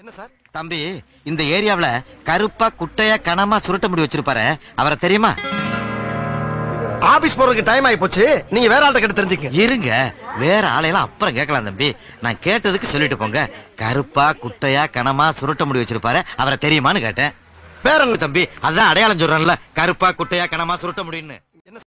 என்ன சார்? தம்பி இந்த ஏரியாவுல கருப்பா குட்டையா கனமா சுருட்ட முடி வச்சிருப்பாரு. அவரை தெரியுமா? ஆபீஸ் போறதுக்கு டைம் ஆகி போச்சு நீங்க வேற ஆள்கிட்ட கேட்டு தெரிஞ்சுக்க இருங்க. வேற ஆளையெல்லாம் அப்புறம் கேட்கலாம் தம்பி. நான் கேட்டதுக்கு சொல்லிட்டு போங்க. கருப்பா குட்டையா கனமா சுருட்ட முடி வச்சிருப்பாரு. அவரை தெரியுமான்னு கேட்டேன். வேற தம்பி? அதான் அடையாளம் சொல்றேன்ல. கருப்பா குட்டையா கனமா சுருட்ட முடியும்னு